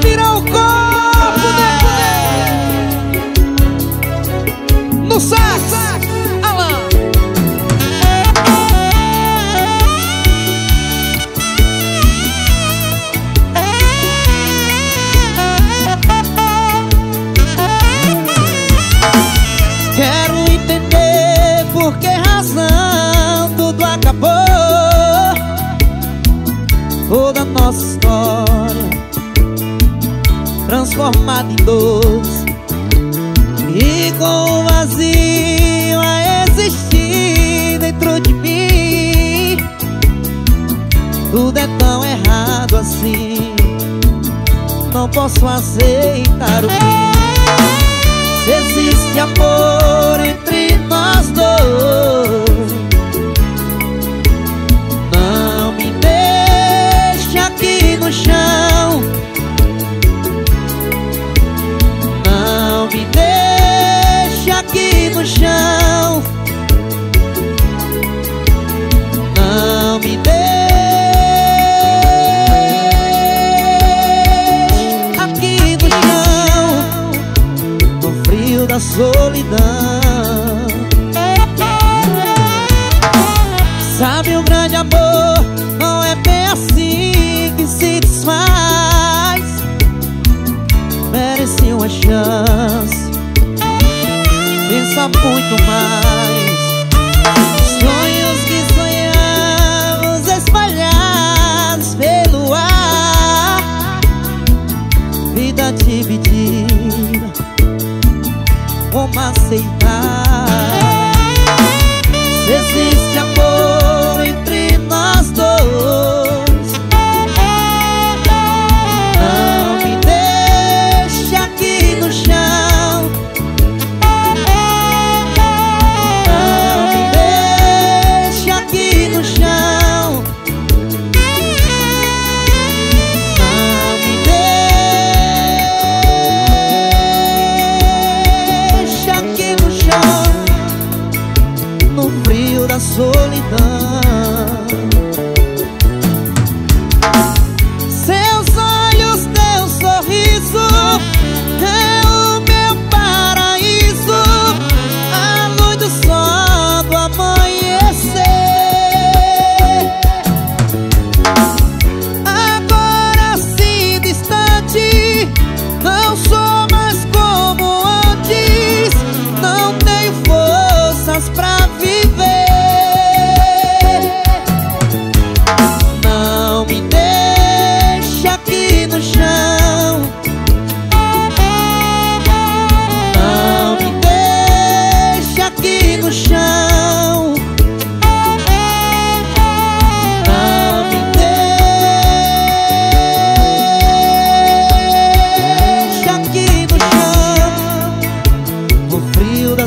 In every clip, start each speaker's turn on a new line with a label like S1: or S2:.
S1: virar o corpo depois. No saco, Alan.
S2: Quero entender por que razão tudo acabou. Toda nossa história. Transformada em doce E com o vazio a existir dentro de mim. Tudo é tão errado assim. Não posso aceitar o fim no chão Não me deixe aqui no chão no frio da solidão. Sabe, o grande amor não é bem assim que se desfaz. Merece uma chance, pensa muito mais. Sonhos que sonhamos espalhados pelo ar, vida dividida como aceitar Se No frio da solidão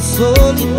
S2: slowly